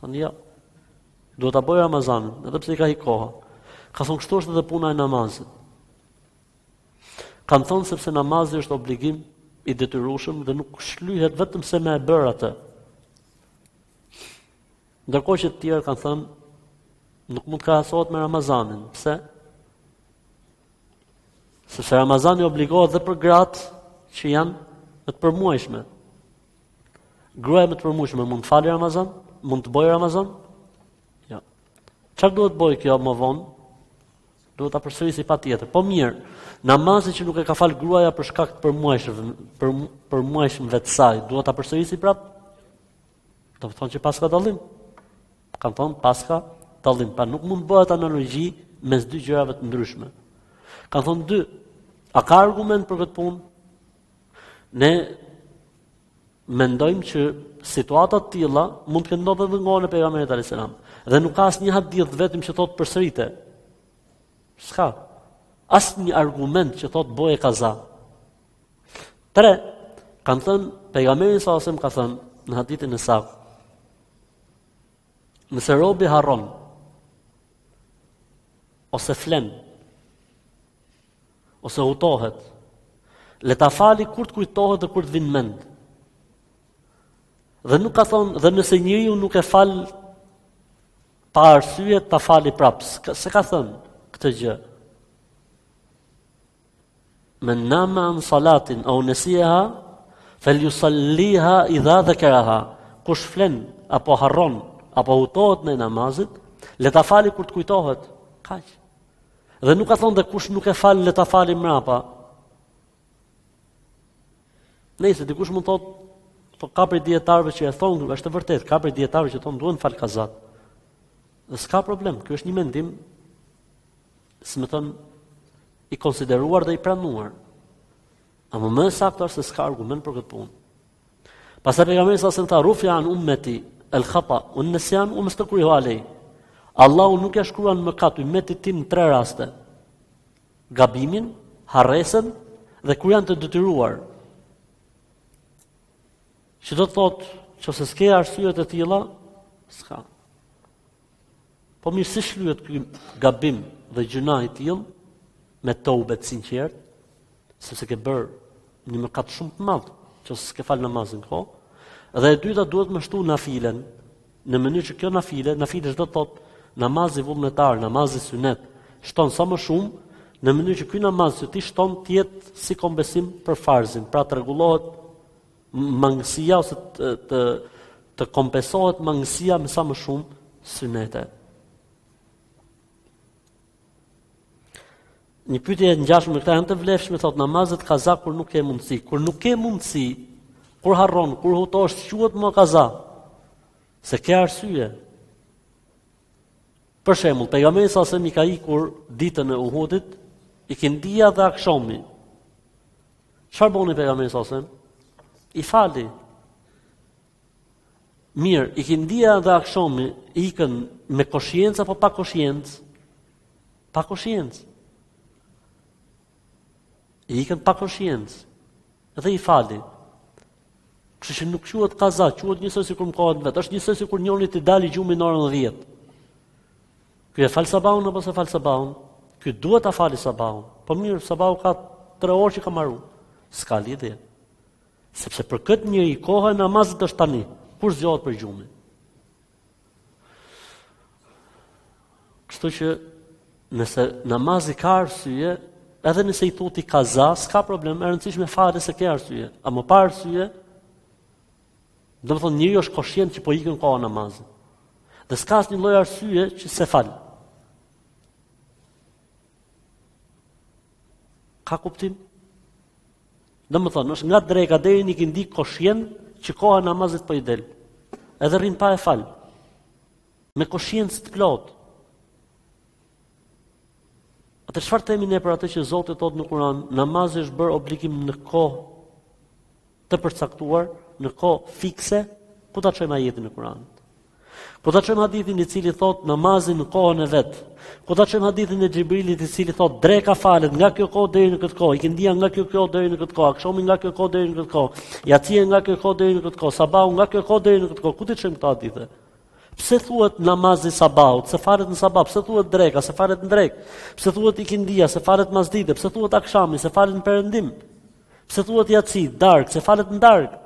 Thanë jo, duhet ta bëjë Ramazanin, edhe pse i ka ik koha. Kanë thënë, kështu është edhe puna e namazit. Kanë thënë sepse namazi është obligim i detyrueshëm dhe nuk shlyhet vetëmse me e bërë atë. Ndërkohë që të tjerë kanë thënë nuk mund të krahasohet me Ramazanin. Pse? Sepse Ramazani obligohet dhe për gratë që janë me të përmuajshme. Gruaja me të përmujshme mund të fali Ramazan? Mund të bëjë Ramazan? Jo. Ja. Çfarë duhet të bëjë kjo më vonë? Duhet ta përsërisë patjetër. Po mirë, namazin që nuk e ka fal gruaja për shkak të përmuajsh, të përmuajshmeve të saj, duhet ta përsërisë prap? Do të thonë që paska dallim. Kan thon paska dallim, pa nuk mund bëhet analogji mes dy gjërave të ndryshme. Kan thon dy, a ka argument për këtë punë? Ne mendojmë që situata të tilla mund të kenë ndodhur edhe në kohën e pejgamberit alayhis salam. Dhe nuk ka asnjë hadith të vetëm që thotë përsërite. S'ka asnjë argument që thotë boje kaza. Tre, kanë thënë pejgamberi salasem ka thënë në hadithin e saktë. Nëse robi harron ose flen Ose hutohet. Le ta fali kur të kujtohet dhe kur t'i vijë në mend. Dhe nuk ka thonë, dhe nëse njeriu nuk e falë pa arsye ta fali prapë. S'e ka thënë këtë gjë. Men nama an salatin, au nesiha, fel jusal-liha idha dhekeraha. Kush flen, apo harron, apo hutohet ndaj namazit, le ta fali kur të kujtohet. Kaq. Dhe nuk ka thonë dhe kush nuk e fal, le ta fali mrapa. Nejse, dikush mund thotë, po ka prej dijetarëve që e thonë, është e vërtetë, ka prej dijetarëve që thonë, duhen falë kazat. Dhe s'ka problem, kjo është një mendim, si me thonë, i konsideruar dhe i pranuar. Amo më e sakta se s'ka argument për këtë punë. Pastaj pejgamberi salasem tha rufia an ummeti el khata u nesyan u mastukrihu alej. Allahu nuk ia shkruan mëkat ummetit tim në tre raste. Gabimin, harresën dhe kur janë të detyruar. Që do të thotë, qëse s'ke arsyet e tila, s'ka. Po mirë si shlyhet ky gabim dhe gjynah i tillë me toube të sinqertë, sepse ke bërë një mëkat shumë të madh, që s'ke fal namazin në kohë. Dhe e dyta duhet me shtu nafilen, në mënyrë që kjo nafile, nafile ç'do të thotë namazi vullnetar, namazi synet, shton sa më shumë, në mënyrë që ky namaz që ti shton të jetë si kompensim për farzin, pra të rregullohet mangësia ose të, të të kompensohet mangësia me sa më shumë synete. Një pyetje e ngjashme me këtë janë të vlefshme thot namazet kaza kur nuk ke mundësi. Kur nuk ke mundësi, kur harron, kur hutohesh, s'quhet më kaza. Se ke arsye. Për shembull, pejgamberi salasem i ka ikur ditën e Uhudit, ikindia dhe akshomi. Çfarë bëri pejgamberi sallallahu alajhi wasallam? I fali. Mirë, ikindia dhe akshomi i ikën me koshiencë apo pa koshiencë? Pa koshiencë. I ikën pa koshiencë. Dhe i fali. Kështu që nuk quhet kaza, quhet njësoj sikur në kohë të vet. Është njësoj sikur njërit t'i dalë gjumi në orën 10. Ky e fal sabahun apo s'e fal sabahun? Ky duhet ta fali sabahun. Po mirë, sabahu ka 3 orë që ka maru. S'ka lidhje. Sepse për këtë njeri koha e namazit është tani, kur zgjohet prej gjumit. Kështu që nëse namazi ka arsye, edhe nëse i thu ti kaza, s'ka problem, e rëndësishme është se ke arsye. Ama pa arsye, Domethënë njeriu është koshient që po ikën koha namazit. Dhe s'ka asnjë lloj arsye që s'e fal. Ka kuptim? Domethënë, është nga dreka deri në ikindi koshient që koha namazit po i del. Edhe rri pa e fal. Me koshiencë të plotë. Atëherë çfarë të themi ne për atë që Zoti thotë në Kur'an, namazi është bërë obligim në kohë të përcaktuar, në kohë fikse, ku ta çojmë ajetin në Kur'an? Ku ta çojmë hadithin i cili thotë namazi në kohën e vet? Ku ta çojmë hadithin e Xhibrilit i cili thotë dreka falet nga kjo kohë deri në këtë kohë, ikindia nga kjo kohë deri në këtë kohë, akshomi nga kjo kohë deri në këtë kohë, jacia nga kjo kohë deri në këtë kohë, sabahu nga kjo kohë deri në këtë kohë. Ku t'i çojmë këto hadithe? Pse thuhet namazi sabahut, se falet në sabah, pse thuhet dreka, se falet në drekë, pse thuhet ikindia, se falet në masdite, pse thuhet akshami, se falet në perëndim, pse thuhet jaci, darkë, se falet në darkë.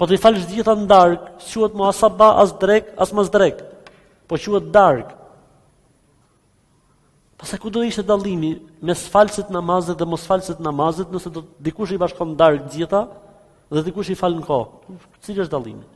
Po t'i falësh gjitha në darkë, s'quhet mo as sabah, as drekë, as masdrekë, po quhet darkë. Pastaj ku do ishte dallimi mes falësit të namazit dhe mosfalësit të namazit, nëse dikush i bashkon në darkë të gjitha dhe dikush i fal në kohë. Cili është dallimi?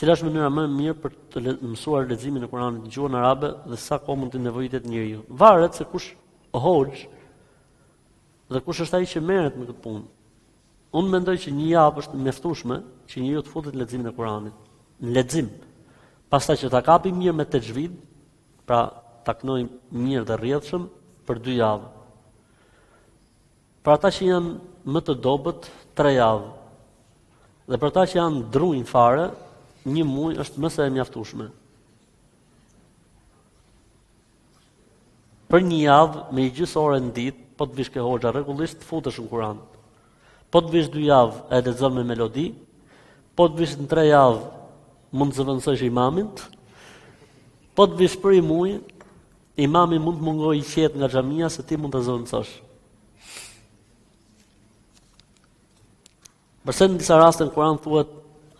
Cila është mënyra më e mirë për të le, mësuar leximin e Kuranit në gjuhën arabe dhe sa kohë mund t'i nevojitet njeriut? Varet se kush hoxh Dhe kush është ai që merret me këtë punë? Unë mendoj që një javë është mjaftueshme që njeriu të futet në leximin e Kuranit, në lexim. Pastaj që ta kapi mirë me texhvid, pra ta knojë mirë dhe rrjedhshëm për dy javë. Për ata që janë më të dobët, tre javë. Dhe për ata që janë drunjë fare, një muaj është më se e mjaftueshme. Për një javë me i gjys ore në dit, po të vish ke hoxha rregullisht të futesh në Kur'an. Po të vish dy javë e lexon me melodi, po të vish në tre javë mund të zëvendësosh imamin. Po të vish për i muaj, imami mund të mungojë i qetë nga xhamia se ti mund ta zëvendësosh. Përse në disa raste në Kur'an thuhet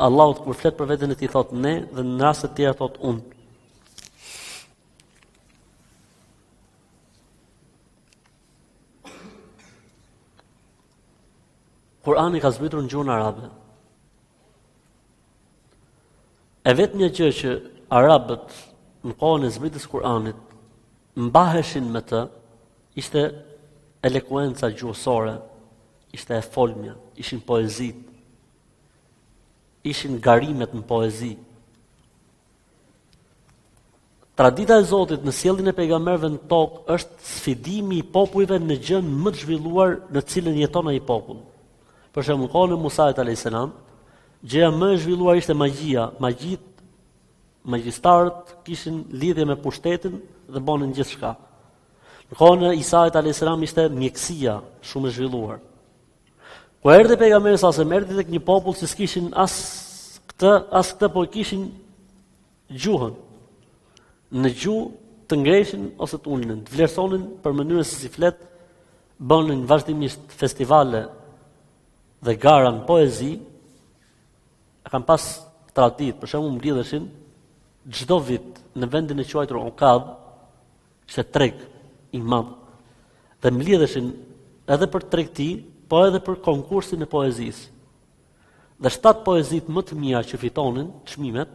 Allahu kur flet për veten e tij thotë ne dhe në raste të tjera thotë unë. Kur'ani ka zbritur në gjuhën arabe. E vetmja gjë që arabët në kohën e zbritjes Kur'anit mbaheshin me të, ishte elokuenca gjuhësore, ishte e folmja, ishin poezitë, ishin garimet në poezi, Tradita e Zotit në sjelljen e pejgamberëve në tokë është sfidimi i popujve në gjënë më të zhvilluar në cilën jeton ai popull. Për shembull, në kohën e Musait alayhis salam, gjëja më e zhvilluar ishte magjia. Magjit, magjistarët kishin lidhje me pushtetin dhe bonin gjithçka. Në kohën e Isait alayhis salam ishte mjekësia shumë e zhvilluar. Kur erdhi pejgamberi salsem erdhi tek një popull që s'kishin as këtë, as këtë po kishin gjuhën. Në gjuhë të ngreshin ose të ulnin, të vlerësonin për mënyrën se si flet, bënin vazhdimisht festivale dhe gara në poezi. E kanë pas traditë, për shembull mblidheshin çdo vit në vendin e quajtur Ukadh, si treg i madh dhe mblidheshin edhe për tregti, po edhe për konkursin e poezisë. Dhe shtatë poezitë më të mira që fitonin çmimet,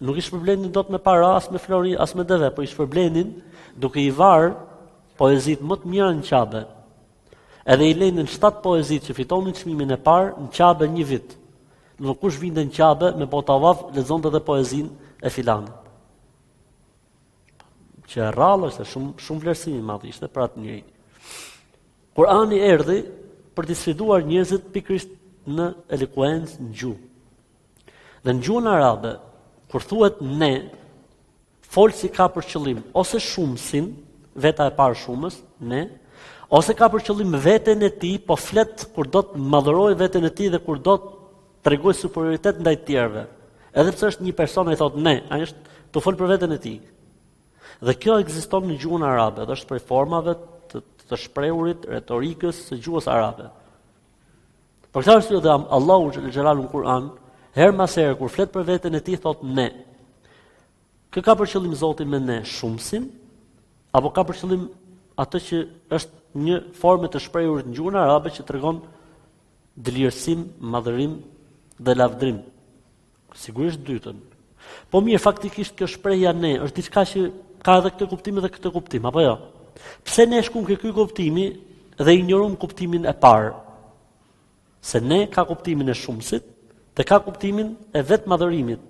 nuk i shpërblenin dot me para, as me flori, as me deve, po i shpërblenin duke i varë poezitë më të mira në qabe. Edhe i lenin shtatë poezitë që fitonin çmimin e parë në qabe një vit. Kush vinte në qabe me bo tavaf, lexonte edhe poezinë e filanit. që e rrallë është, shumë, shumë vlerësim i madh ishte për atë njeri. Kur'ani erdhi për t'i sfiduar njerëzit pikërisht në elokuencë në gjuhë. Dhe në gjuhën arabe, kur thuhet ne, folësi ka për qëllim, ose shumësin, veta e parë shumës, ne, ose ka për qëllim veten e tij, po flet kur do të madhërojë veten e tij dhe kur do të Tregojë superioritet ndaj të tjerëve. Edhe pse është një person ai thotë ne, është tu fol për veten e tij. Dhe kjo ekziston në gjuhën arabe, dhe është prej formave të të shprehurit, retorikës së gjuhës arabe. Për këtë arsye dhe Allahu xhelalu në Kur'an, herë pas here kur flet për veten e tij thot ne. Kë ka për qëllim Zoti me ne shumsin apo ka për qëllim atë që është një formë të shprehurit në gjuhën arabe që tregon Dlirësim, madhërim dhe lavdrim. Sigurisht dytën. Po mirë, faktikisht kjo shprehja ne është diçka që ka edhe këtë kuptim edhe këtë kuptim, apo jo? Pse ne shkum ke ky kuptimi dhe injorum kuptimin e parë? Se ne ka kuptimin e shumësit dhe ka kuptimin e vetëmadhërimit.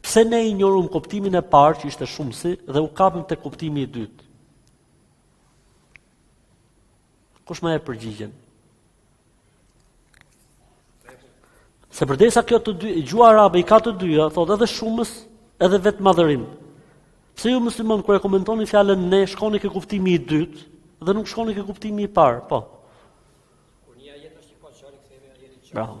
Pse ne injorum kuptimin e parë që ishte shumësi dhe u kapëm tek kuptimi i dytë? Kush ma jep përgjigjen? Se përderisa kjo të dy, gjua arabe i ka të dyja, thot edhe shumës, edhe vetëmadhërim. Pse ju muslimon, kur e komentoni fjallën ne, shkoni ke kuptimi i dytë, dhe nuk shkoni ke kuptimi i parë, po. Bravo.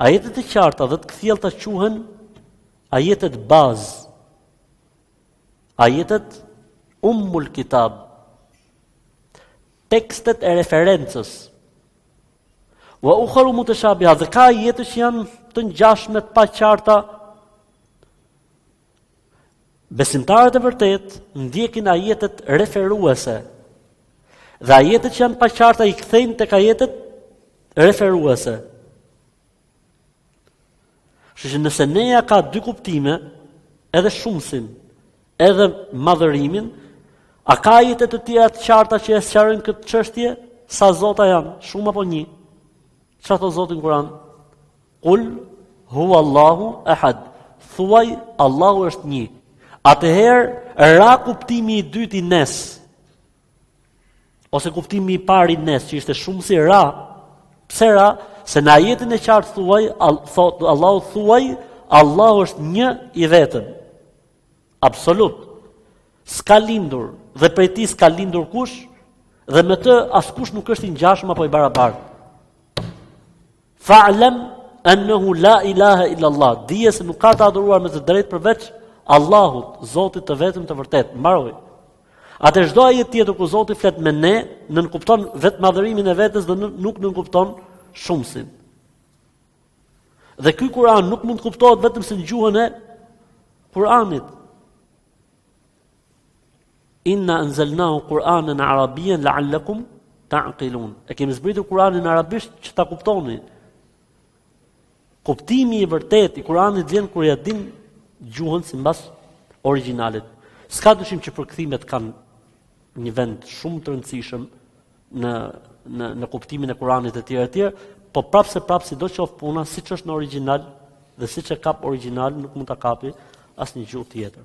Ajetet e qarta dhe të kthjellta quhen ajetet bazë, ajetet ummul kitab, tekstet e referencës, wa ukharu muteshabihat, dhe ka ajete që janë të ngjashme, të paqarta, Besimtarët e vërtetë ndjekin ajetet referuese. Dhe ajetet që janë të paqarta i kthejnë tek ajetet referuese. Kështu që nëse neja ka dy kuptime, edhe shumësin, edhe madhërimin, a ka ajete të tjera të qarta që e sqarojnë këtë çështje? Sa zota janë? Shumë apo një? Çfarë thotë Zoti në Kur'an? Kul huwa Allahu ahad. Thuaj Allahu është një. Atëherë ra kuptimi i dytë i nes. Ose kuptimi i parë i nes që ishte shumësi, ra. Pse ra? Se në ajetin e qartë thot Allahu thuaj Allahu është një i vetëm. Absolut. S'ka lindur dhe prej tij s'ka lindur kush dhe me të askush nuk është i ngjashëm apo i barabartë. Fa'lem ennehu la ilahe illallah, dije se nuk ka të adhuruar me të drejtë përveç Allahut, Zotit të vetëm të vërtetë, mbaroi. Atëherë çdo ajet tjetër ku Zoti flet me ne, nënkupton vetëmadhërimin e vetes dhe nuk nënkupton shumësin. Dhe ky Kur'an nuk mund të kuptohet vetëm si në gjuhën e Kur'anit. Inna anzalnahu Kur'anan Arabian la'allakum ta'qilun. E kemi zbritur Kur'anin në arabisht që ta kuptoni. Kuptimi i vërtet i Kur'anit vjen kur ja din gjuhën simbas origjinalit. S'ka dyshim që përkthimet kanë një vend shumë të rëndësishëm në në në kuptimin e Kur'anit e tjerë e tjerë, po prapëseprapë sido qoftë puna, siç është në origjinal dhe siç e kap origjinal nuk mund ta kapi asnjë gjuhë tjetër.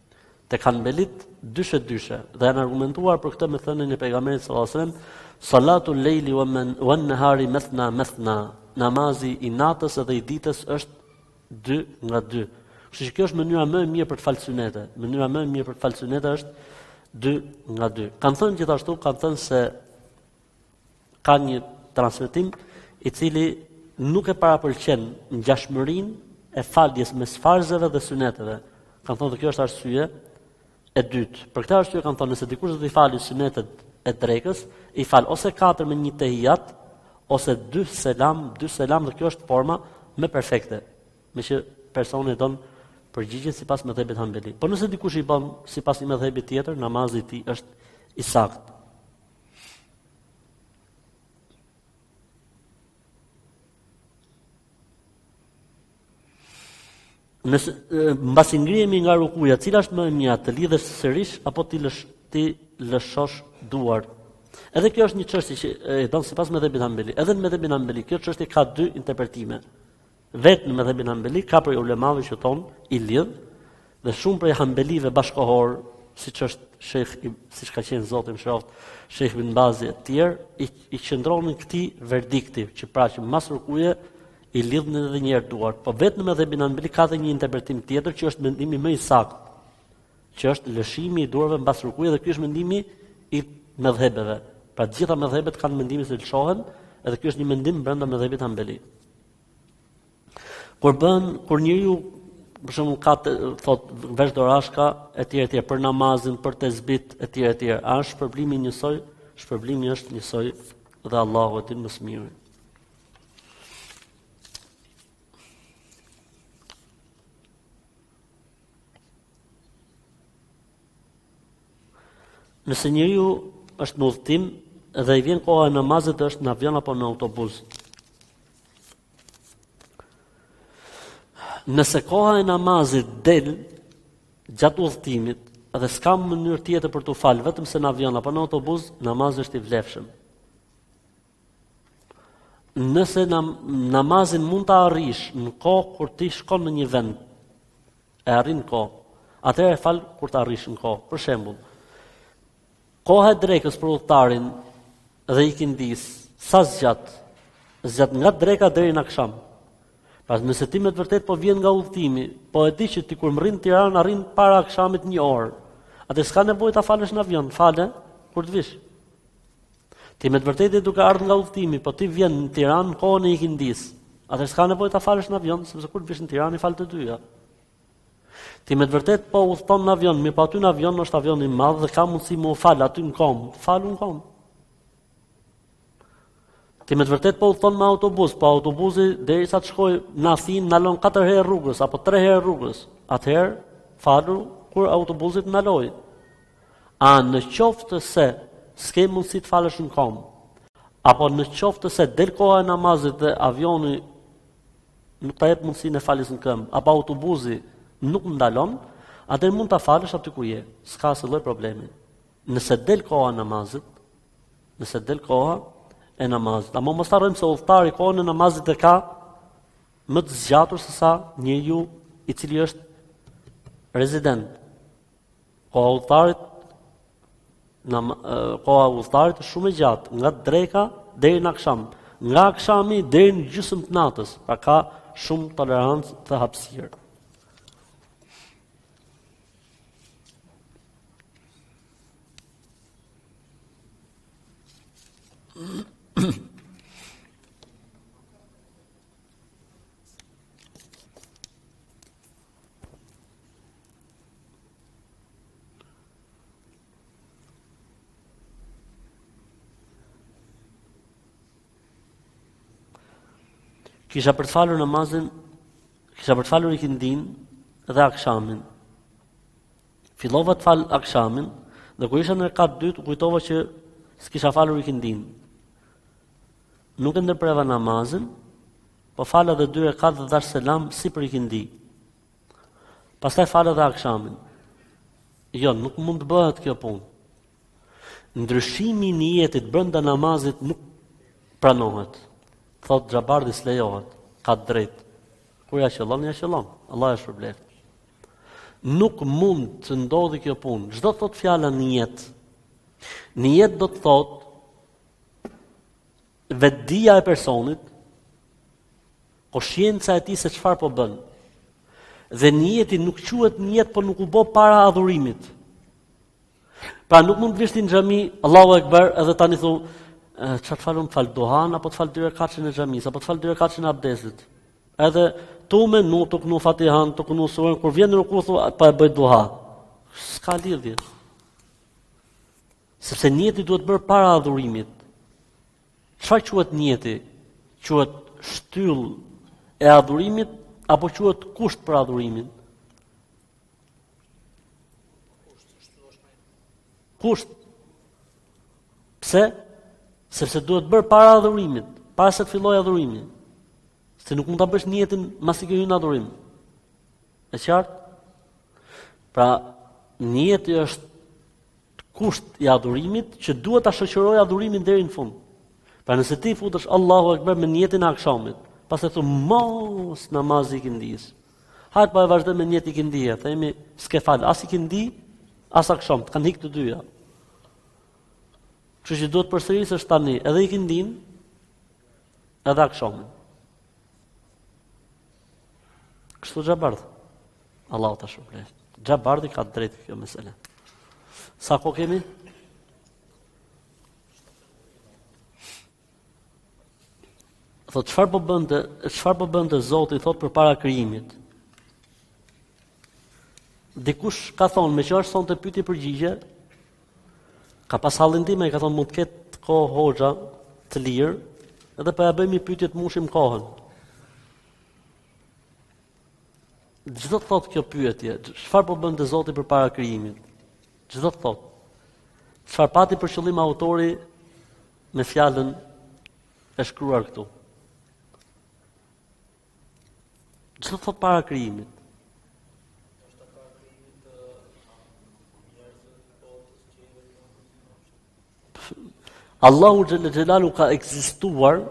Te hanbelit dyshe dyshe dhe janë argumentuar për këtë me thënien e pejgamberit sallallahu alajhi wasallam salatu al-laili wa an-nahari mathna mathna namazi i natës dhe i ditës është dy nga dy kështu që kjo është mënyra më e mirë për të fal synete mënyra më e mirë për të fal synete është dy nga dy kanë thënë gjithashtu kanë thënë se ka një transmetim i cili nuk e parapëlqen ngjashmërinë e faljes mes farzeve dhe suneteve. Kan thonë dhe kjo është arsye e dytë. Për këtë arsye kan thonë nëse dikush do të falë sunetet e drekës, i fal ose katër me një tehijat ose dy selam, dy selam dhe kjo është forma më perfekte. Meqë personi e don përgjigjen sipas medhhebit Hambeli. Po nëse dikush i bën sipas një medhhebi tjetër, namazi i tij është i saktë. Nëse mbasi ngrihemi nga rukuja, cila është më e mira, të lidhesh sërish apo t'i lësh t'i lëshosh duar? Edhe kjo është një çështje që e don sipas medhhebit Hanbeli. Edhe medhhebi Hanbeli kjo çështje ka dy interpretime. Vetë në medhhebin hambeli ka prej ulemave që thonë i lidh dhe shumë prej hambelive bashkëkohorë, siç është Sheikh siç ka qenë Zoti e mëshiroftë, Sheikh Ibn Bazi e të tjerë i, i qëndronin këtij verdikti që pra që mas rukuje i lidhin edhe një herë duart. Po vetë në medhhebin hambeli ka dhe një interpretim tjetër që është mendimi më i saktë, që është lëshimi i duarve mbas rukuje dhe ky është mendimi i medhhebeve. Pra të gjitha medhhebet kanë mendimin se lëshohen, edhe ky është një mendim brenda medhhebit hambeli. Kur bën, kur njeriu për shembull ka të, thot vesh dorashka etj etj për namazin, për tesbit etj etj. A është shpërblimi njësoj? Shpërblimi është njësoj dhe Allahu e din më së miri. Nëse njeriu është në udhëtim dhe i vjen koha e namazit është në avion apo në autobus, Nëse koha e namazit del gjatë udhëtimit dhe s'ka mënyrë tjetër për t'u fal vetëm se në avion apo në autobus, namazi është i vlefshëm. Nëse nam, namazin mund ta arrish në kohë kur ti shkon në një vend, e arrin në kohë. Atëherë e fal kur të arrish në kohë. Për shembull, Koha e drekës për udhëtarin dhe ikindisë, sa zgjat? Zgjat nga dreka deri në aksham. Pra nëse ti me të vërtetë po vjen nga udhëtimi, po e di që ti kur mrrin në Tiranë arrin para akshamit një orë. Atëherë s'ka nevojë ta falësh në avion, fale kur të vish. Ti me të vërtetë je duke ardh nga udhëtimi, po ti vjen në Tiranë në kohën e ikindisë. Atëherë s'ka nevojë ta falësh në avion, sepse kur të vish në Tiranë i fal të dyja. Ti me të vërtetë po udhëton në avion, mirëpo aty në avion është avion i madh dhe ka mundësi me u fal aty në kom, falu në kom. Ti me të vërtetë po udhëton me autobus, po autobusi derisa të shkojë në Athinë nalon 4 herë rrugës apo 3 herë rrugës. Atëherë falu kur autobusi të nalojë. A në qoftë se s'ke mundësi të falësh në kom, apo në qoftë se del koha e namazit dhe avioni nuk ta jep mundësinë e faljes në këmbë, apo autobuzi nuk ndalon, atëherë mund ta falësh aty ku je, s'ka asnjë lloj problemi. Nëse del koha e namazit, nëse del koha e namazit, ama mos harrojmë se udhëtari kohën e namazit e ka më të zgjatur sesa njeriu i cili është rezident. Koha udhëtarit, koha e udhëtarit është shumë e gjatë, nga dreka deri në aksham, nga akshami deri në gjysmë të natës, pra ka shumë tolerancë dhe hapësirë. Kisha për të falur namazin, kisha për të falur ikindinë dhe akshamin. Fillova të fal akshamin dhe kur isha në rekat të dytë u kujtova që s'kisha falur ikindinë. Nuk e ndërpreva namazin, Po fala dhe dy rekat dhe dhashë selam si për ikindi. Pastaj fala dhe akshamin. Jo, nuk mund të bëhet kjo punë. Ndryshimi i nijetit brenda namazit nuk pranohet. Thotë Xhabardi s'lejohet, ka të drejtë. Kur ia qëllon, ia qëllon. Allahu e shpërbleftë. Nuk mund të ndodhë kjo punë. Ç'do të thotë fjala nijet. Nijet do të thotë Vetëdija e personit, koshienca e tij se çfarë po bën. Dhe nijeti nuk quhet nijet, po nuk u bë para adhurimit. Pra nuk mund të vish ti në xhami, Allahu Akbar, edhe tani thu, ça të fal unë, të fal duhan apo të fal dy rekatëshin e xhamisë, apo të fal dy rekatëshin e abdesit. Edhe tu menu, tu knu Fatihan, tu knu suren kur vjen në ruku thu, po e bëj duha. S'ka lidhje. Sepse nijeti duhet bërë para adhurimit. Çfarë quhet nijeti? Quhet shtyllë e adhurimit apo quhet kusht për adhurimin? Kusht. Pse? Sepse duhet bërë para adhurimit, para se të fillojë adhurimi. Se nuk mund ta bësh nijetin pasi ke hyrë në adhurim. E qartë? Pra, nijeti është kusht i adhurimit që duhet ta shoqërojë adhurimin deri në fund. Pra nëse ti futesh Allahu Akbar me nijetin e akshamit, pastaj thu mos namazi i ikindisë. Hajt po e vazhdoj me nijet ikindie, themi s'ke fal as ikindi, as aksham, të kanë hik të dyja. Kështu që duhet t'përsërisësh tani edhe ikindinë, edhe akshamin. Kështu Xhabard. Allahu të shpërbleftë. Xhabardi ka drejt kjo mesele. Sa kohë kemi? Thotë, çfarë po bënte, çfarë po bënte Zoti thotë përpara krijimit? Dikush ka thonë, meqë është sonte pyetje përgjigje, Ka pas hallin tim e ka thonë mund të ketë kohë hoxha të lirë, edhe po ja bëjmë një pyetje të mbushim kohën. Ç'do të thotë kjo pyetje, çfarë po bënte Zoti përpara krijimit? Ç'do të thotë. Çfarë pati për qëllim autori me fjalën e shkruar këtu? Ç'do të thotë para krijimit? Allahu Xhele Xhelaluhu ka ekzistuar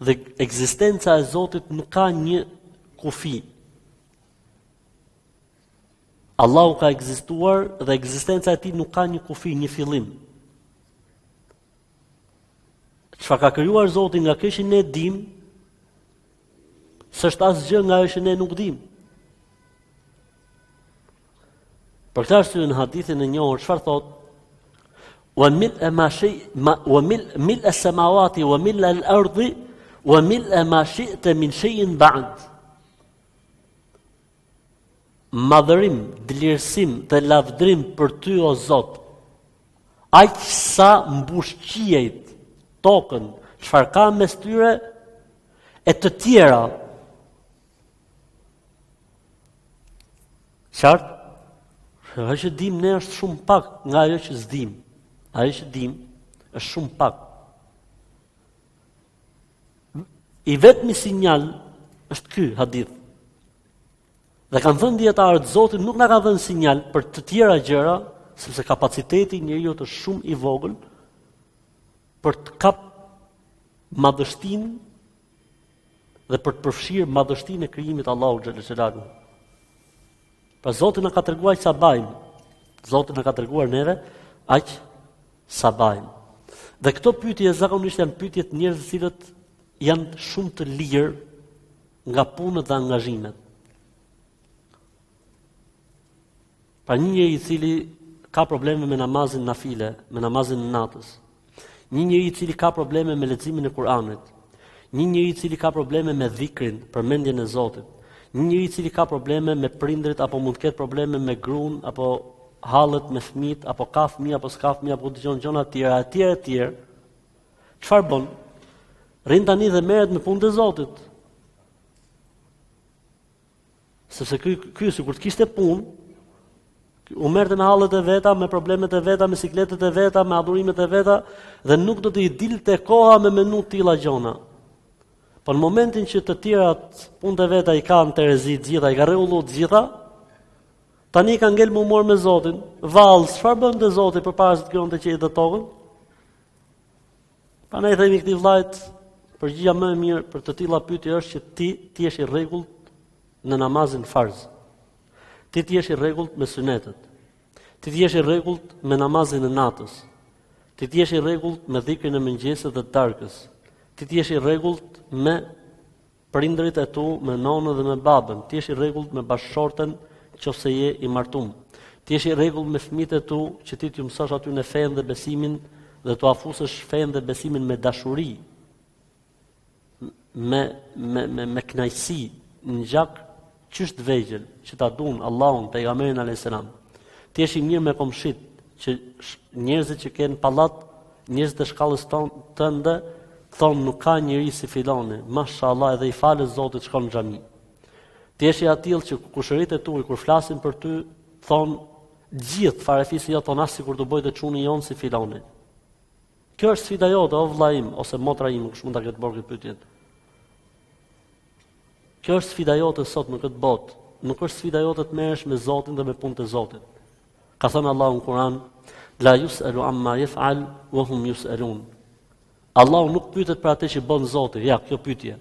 dhe ekzistenca e Zotit nuk ka një kufi. Allahu ka ekzistuar dhe ekzistenca e tij nuk ka një kufi, një fillim. Çfarë ka krijuar Zoti nga kjo që ne dimë, s'është asgjë nga ajo që ne nuk dimë. Për këtë arsye në hadithin e njohur çfarë thotë? Wa mil ma shi ma wa mil mil as-samawati wa mil al-ardi wa mil ma shi'ta min shay'in ba'd. Madhërim, dlirësim dhe lavdrim për ty o Zot. Aq sa mbush qiejt, tokën, çfarë ka mes tyre e të tjera. Qartë? Ajo që dim ne është shumë pak nga ajo që s'dim. Ajo që dim është shumë pak. I vetmi sinjal është ky hadith. Dhe kanë thënë dietarët, Zoti nuk na ka dhënë sinjal për të tjera gjëra, sepse kapaciteti i njeriu është shumë i vogël për të kap madhështinë dhe për të përfshirë madhështinë e krijimit të Allahut xhelexhelaluhu Pra Zoti na ka tregu aq sa bajmë. Zoti na ka treguar neve aq sa bajmë. Dhe këto pyetje zakonisht janë pyetje të njerëzve të cilët janë shumë të lirë nga punët dhe angazhimet. Pra një njeri i cili ka probleme me namazin nafile, me namazin e natës, një njeri i cili ka probleme me leximin e Kur'anit, një njeri i cili ka probleme me dhikrin, përmendjen e Zotit, një njeri i cili ka probleme me prindrit apo mund të ketë probleme me gruan apo hallet me fëmit, apo ka fëmi, apo s'ka fëmi, apo dëgjon gjona tjera, e tjera, e tjera, Çfarë bën? Rrin tani dhe merret me punët e Zotit. Sepse ky ky sikur të kishte punë, u merrte me hallet e veta, me problemet e veta, me sikletet e veta, me adhurimet e veta dhe nuk do t'i dilte koha me menu të tilla gjona. Po në momentin që të tjerat punët e veta i ka n'terezi të gjitha, i ka rregullu të gjitha, tani ka ngel me u morr me Zotin. Vallë, çfarë bonte Zoti përpara se të krijonte qiellin dhe tokën? Pra ne i themi këtij vllajt, përgjigja më e mirë për të tilla pyetje është që ti të jesh i rregullt në namazin farz. Ti të jesh i rregullt me sunetet. Ti ti jesh i rregullt me namazin e natës. Ti të jesh i rregullt me dhikrin e mëngjesit dhe të darkës. Ti të jesh i rregullt me Prindërit e tu me nonën dhe me babën, të jesh i rregullt me bashkëshorten qoftë se je i martum. Të jesh i rregullt me fëmijët e tu që ti t'ju mësosh atyne fenë dhe besimin dhe t'ua fusësh fenë dhe besimin me dashuri, me me me me kënaqësi në gjak Qysh të vegjël, që ta dunë, Allahun, pejgamerin alejhi selam. Të jesh i mirë me komshit, që njerëzit që ke n'pallat, njerëzit e shkallës tonë, tënde, thonë nuk ka njeri si filani, mashallah edhe i falet Zotit, shkon në xhami. Të jesh i atill që kushërinjtë e tu kur flasin për ty, thon gjithë farefisi jot, thon ah sikur t'u bojte çuni jon si filani. Kjo është sfida jote o vllaim ose motra im, kush mund ta ketë bërë këtë pyetje. Kjo është sfida jote sot në këtë botë. Nuk është sfida jote të merresh me Zotin dhe me punët e Zotit. Ka thënë Allahu në Kur'an, "La jus'elu amma jef'al ue hum jus'elun." Allahu nuk pyetet për atë që bën Zoti, ja kjo pyetje.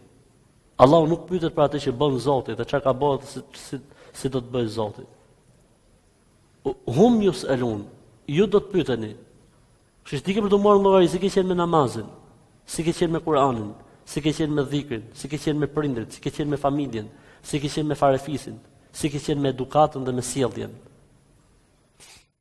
Allahu nuk pyetet për atë që bën Zoti dhe çka ka bërë si, si, si do të bëjë Zoti. Hum jus'elun, ju do të pyeteni. Kështu që ti ke për t'u marrë në llogari si ke qenë me namazin, si ke qenë me Kur'anin, si ke qenë me dhikrin, si ke qenë me prindërit, si ke qenë me familjen, si ke qenë me farefisin, si ke qenë me edukatën dhe me sjelljen.